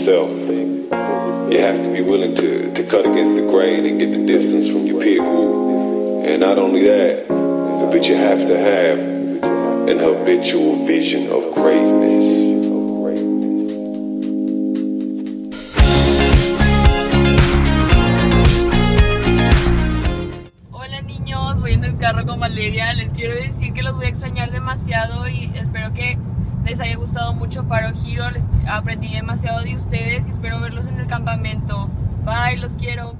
yourself. You have to be willing to, to cut against the grain and get the distance from your peer group. And not only that, but you have to have an habitual vision of greatness. Voy en el carro con Valeria. Les quiero decir que los voy a extrañar demasiado y espero que les haya gustado mucho Paro Giro. Les aprendí demasiado de ustedes y espero verlos en el campamento. Bye, los quiero.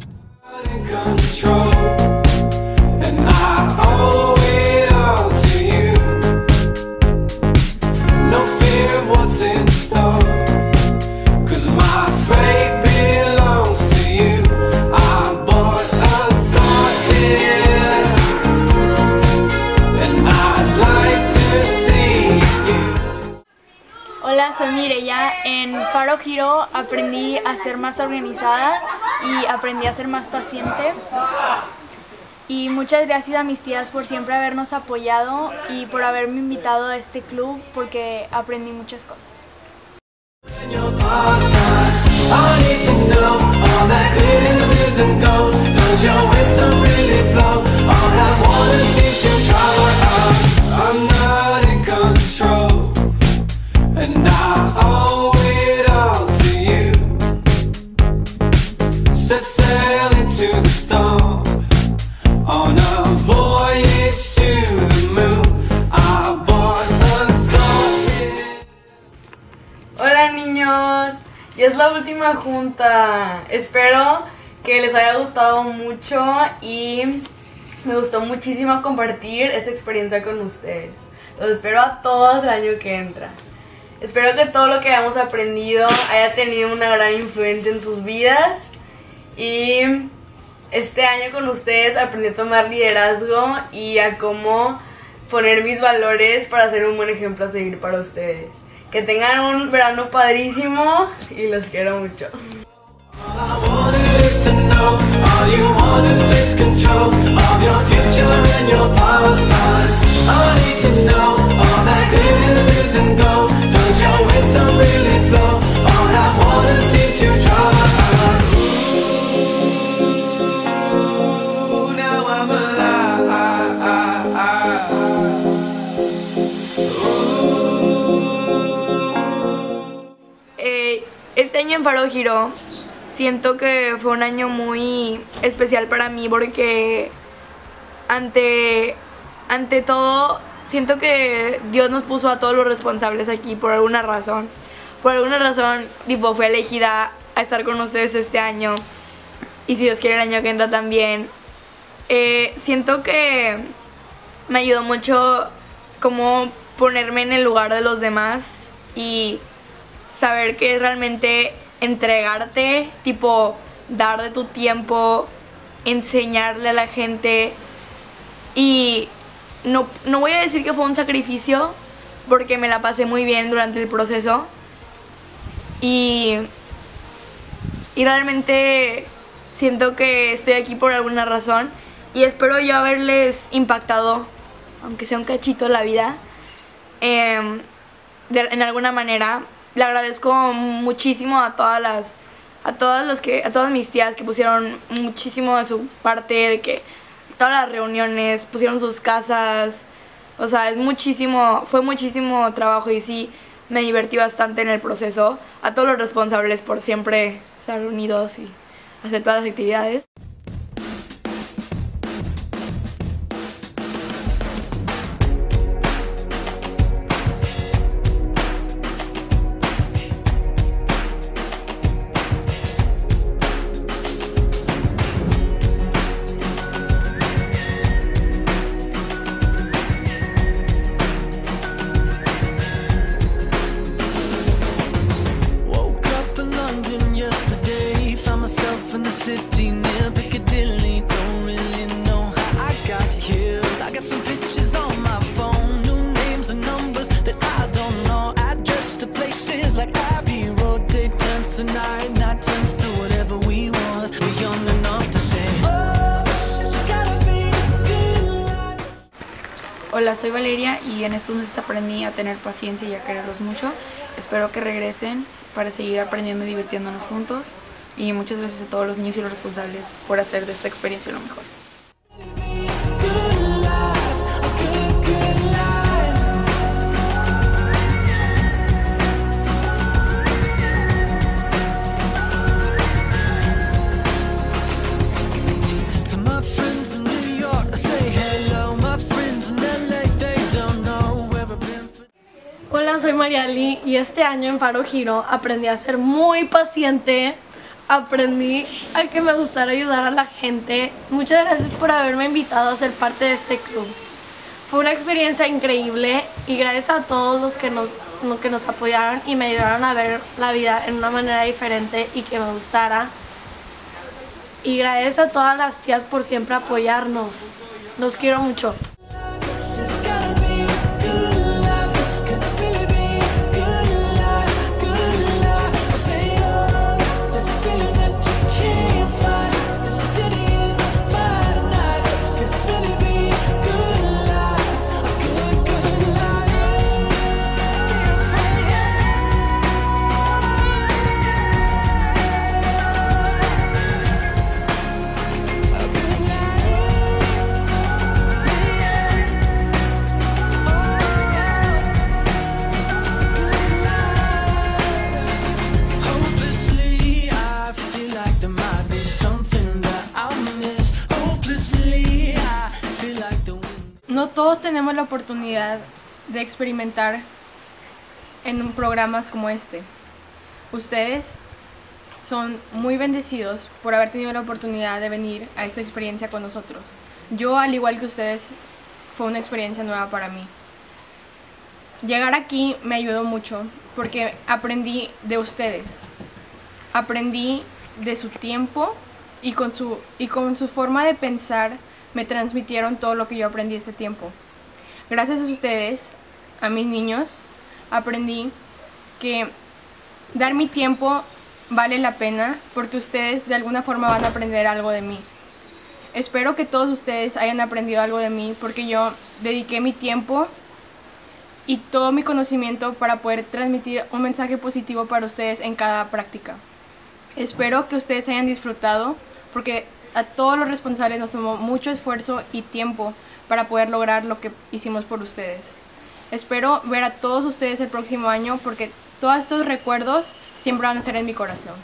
Más organizada y aprendí a ser más paciente. Y muchas gracias a mis tías por siempre habernos apoyado y por haberme invitado a este club porque aprendí muchas cosas. Última junta. Espero que les haya gustado mucho y me gustó muchísimo compartir esta experiencia con ustedes. Los espero a todos el año que entra. Espero que todo lo que hayamos aprendido haya tenido una gran influencia en sus vidas y este año con ustedes aprendí a tomar liderazgo y a cómo poner mis valores para ser un buen ejemplo a seguir para ustedes. Que tengan un verano padrísimo y los quiero mucho. Siento que fue un año muy especial para mí porque ante, ante todo siento que Dios nos puso a todos los responsables aquí por alguna razón. Por alguna razón, tipo, fue elegida a estar con ustedes este año. Y si Dios quiere el año que entra también. Eh, siento que me ayudó mucho como ponerme en el lugar de los demás y saber que realmente entregarte, tipo dar de tu tiempo, enseñarle a la gente y no, no voy a decir que fue un sacrificio porque me la pasé muy bien durante el proceso y, y realmente siento que estoy aquí por alguna razón y espero yo haberles impactado, aunque sea un cachito la vida, de- en alguna manera. Le agradezco muchísimo a todas las a todas las que a todas mis tías que pusieron muchísimo de su parte de que todas las reuniones pusieron sus casas. O sea es muchísimo fue muchísimo trabajo y sí me divertí bastante en el proceso. A todos los responsables por siempre estar unidos y hacer todas las actividades Hola, soy Valeria y en estos meses aprendí a tener paciencia y a quererlos mucho. Espero que regresen para seguir aprendiendo y divirtiéndonos juntos. Y muchas gracias a todos los niños y los responsables por hacer de esta experiencia lo mejor. Mariali y este año en Faro Giro aprendí a ser muy paciente, aprendí a que me gustara ayudar a la gente. Muchas gracias por haberme invitado a ser parte de este club. Fue una experiencia increíble y gracias a todos los que nos, que nos apoyaron y me ayudaron a ver la vida en una manera diferente y que me gustara. Y gracias a todas las tías por siempre apoyarnos. Los quiero mucho. Todos tenemos la oportunidad de experimentar en programas como este. Ustedes son muy bendecidos por haber tenido la oportunidad de venir a esta experiencia con nosotros. Yo, al igual que ustedes, fue una experiencia nueva para mí. Llegar aquí me ayudó mucho porque aprendí de ustedes. Aprendí de su tiempo y con su, y con su forma de pensar me transmitieron todo lo que yo aprendí ese tiempo. Gracias a ustedes, a mis niños, aprendí que dar mi tiempo vale la pena porque ustedes de alguna forma van a aprender algo de mí. Espero que todos ustedes hayan aprendido algo de mí porque yo dediqué mi tiempo y todo mi conocimiento para poder transmitir un mensaje positivo para ustedes en cada práctica. Espero que ustedes hayan disfrutado porque a todos los responsables nos tomó mucho esfuerzo y tiempo para poder lograr lo que hicimos por ustedes. Espero ver a todos ustedes el próximo año porque todos estos recuerdos siempre van a estar en mi corazón.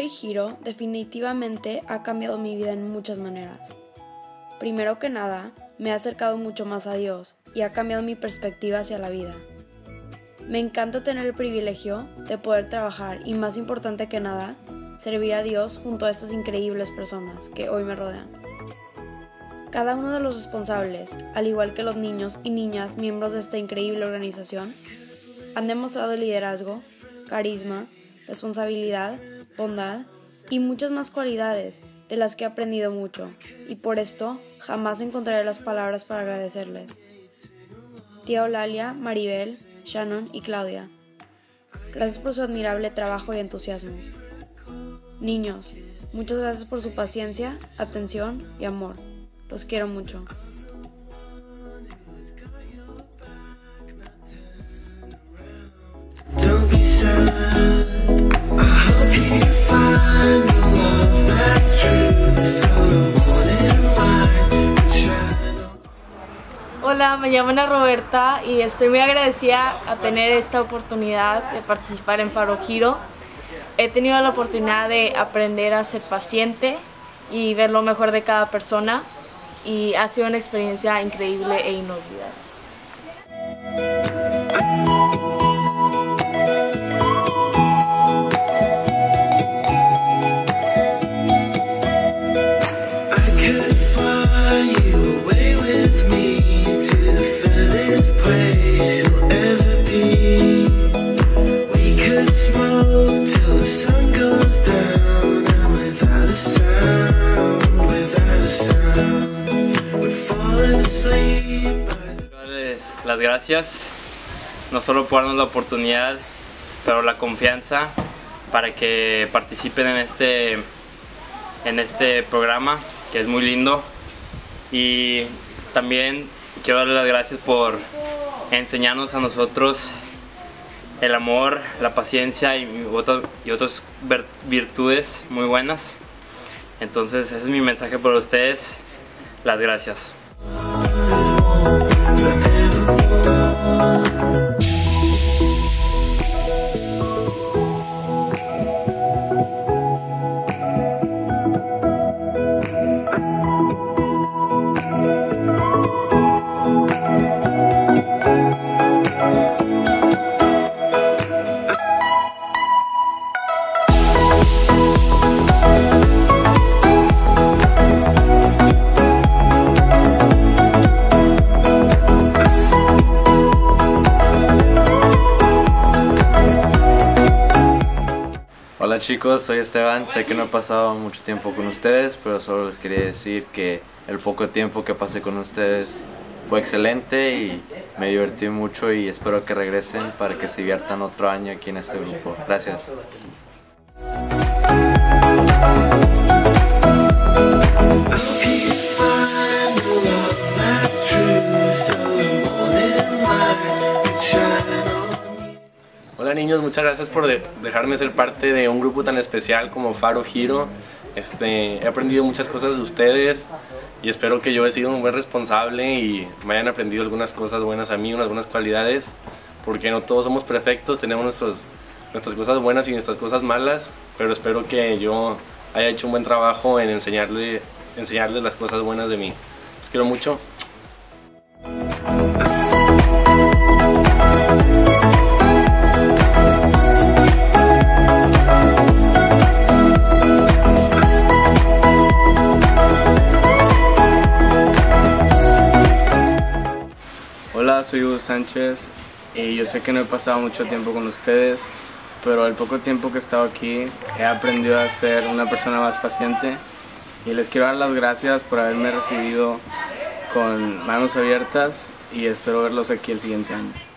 Y Giro definitivamente ha cambiado mi vida en muchas maneras. Primero que nada, me ha acercado mucho más a Dios y ha cambiado mi perspectiva hacia la vida. Me encanta tener el privilegio de poder trabajar y más importante que nada, servir a Dios junto a estas increíbles personas que hoy me rodean. Cada uno de los responsables, al igual que los niños y niñas miembros de esta increíble organización, han demostrado liderazgo, carisma, responsabilidad, bondad y muchas más cualidades de las que he aprendido mucho, y por esto jamás encontraré las palabras para agradecerles. Tía Eulalia, Maribel, Shannon y Claudia, gracias por su admirable trabajo y entusiasmo. Niños, muchas gracias por su paciencia, atención y amor. Los quiero mucho. Hola, me llamo Ana Roberta y estoy muy agradecida a tener esta oportunidad de participar en Faro Giro. He tenido la oportunidad de aprender a ser paciente y ver lo mejor de cada persona y ha sido una experiencia increíble e inolvidable. Gracias, no solo por darnos la oportunidad, pero la confianza para que participen en este, en este programa, que es muy lindo. Y también quiero darles las gracias por enseñarnos a nosotros el amor, la paciencia y, y otras virtudes muy buenas. Entonces ese es mi mensaje para ustedes. Las gracias. Hola chicos, soy Esteban. Sé que no he pasado mucho tiempo con ustedes, pero solo les quería decir que el poco tiempo que pasé con ustedes fue excelente y me divertí mucho y espero que regresen para que se diviertan otro año aquí en este grupo. Gracias. Niños, muchas gracias por de- dejarme ser parte de un grupo tan especial como Faro Giro. Este, he aprendido muchas cosas de ustedes y espero que yo he sido un buen responsable y me hayan aprendido algunas cosas buenas a mí, unas buenas cualidades, porque no todos somos perfectos, tenemos nuestros, nuestras cosas buenas y nuestras cosas malas, pero espero que yo haya hecho un buen trabajo en enseñarle, enseñarles las cosas buenas de mí. Los quiero mucho. Soy Hugo Sánchez y yo sé que no he pasado mucho tiempo con ustedes, pero el poco tiempo que he estado aquí he aprendido a ser una persona más paciente y les quiero dar las gracias por haberme recibido con manos abiertas y espero verlos aquí el siguiente año.